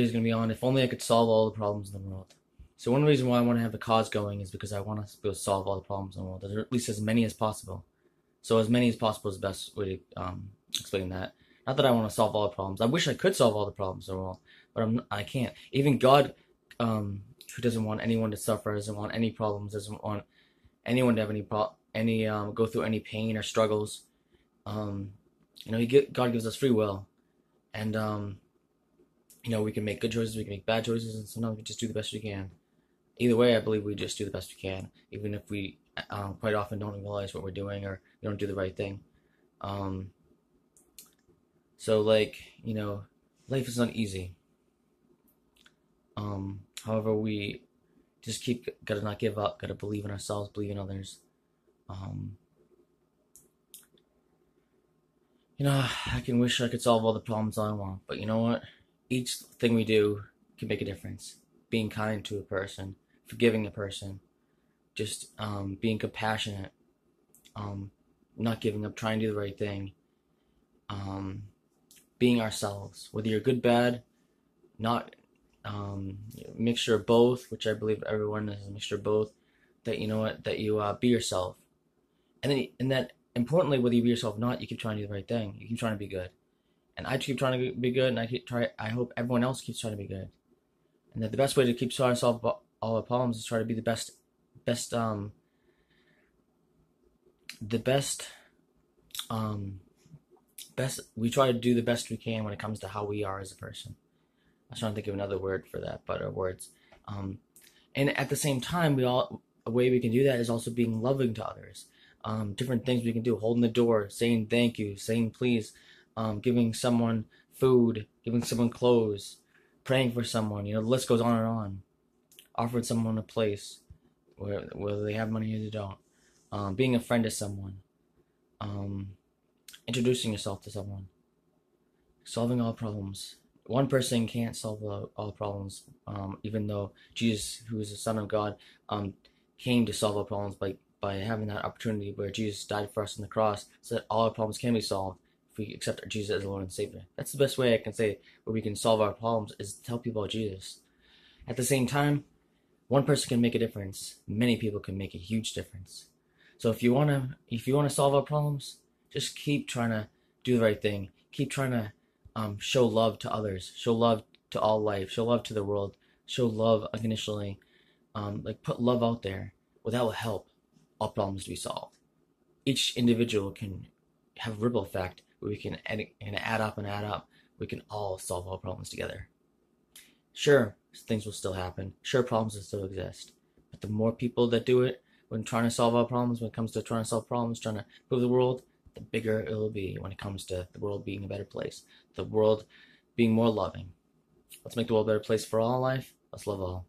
is going to be on if only I could solve all the problems in the world. So one reason why I want to have the cause going is because I want to be able to solve all the problems in the world, or at least as many as possible. So as many as possible is the best way to um, explain that. Not that I want to solve all the problems. I wish I could solve all the problems in the world, but I'm, I can't. Even God, um, who doesn't want anyone to suffer, doesn't want any problems, doesn't want anyone to have any pro- any um, go through any pain or struggles. Um, you know, he God gives us free will, and um, you know we can make good choices, we can make bad choices, and sometimes we just do the best we can. Either way, I believe we just do the best we can, even if we um, quite often don't realize what we're doing or we don't do the right thing. Um, so, like you know, life is not easy. Um, however, we just keep gotta not give up, gotta believe in ourselves, believe in others. Um, you know, I can wish I could solve all the problems I want, but you know what? Each thing we do can make a difference. Being kind to a person, forgiving a person, just um, being compassionate, um, not giving up, trying to do the right thing, um, being ourselves, whether you're good, bad, not um, mixture of both, which I believe everyone is a mixture of both. That you know what, that you uh, be yourself, and then and that importantly, whether you be yourself or not, you keep trying to do the right thing. You keep trying to be good, and I keep trying to be good, and I keep try. I hope everyone else keeps trying to be good, and that the best way to keep trying to solve all the problems is try to be the best, best um, the best, um, best. We try to do the best we can when it comes to how we are as a person. I was trying to think of another word for that, but uh, words. Um, and at the same time, we all a way we can do that is also being loving to others. Um, different things we can do: holding the door, saying thank you, saying please, um, giving someone food, giving someone clothes, praying for someone. You know, the list goes on and on. Offering someone a place, where whether they have money or they don't. Um, being a friend to someone. Um, introducing yourself to someone. Solving all problems one person can't solve all, problems, um, even though Jesus, who is the Son of God, um, came to solve all problems by, by having that opportunity where Jesus died for us on the cross so that all our problems can be solved if we accept Jesus as Lord and Savior. That's the best way I can say where we can solve our problems is tell people about Jesus. At the same time, one person can make a difference. Many people can make a huge difference. So if you wanna if you wanna solve our problems, just keep trying to do the right thing. Keep trying to um, show love to others, show love to all life, show love to the world, show love unconditionally, um, like put love out there. Well, that will help all problems to be solved. Each individual can have a ripple effect we can and add up and add up. We can all solve all problems together. Sure, things will still happen. Sure, problems will still exist. But the more people that do it when trying to solve our problems, when it comes to trying to solve problems, trying to improve the world, the bigger it'll be when it comes to the world being a better place, the world being more loving. Let's make the world a better place for all life. Let's love all.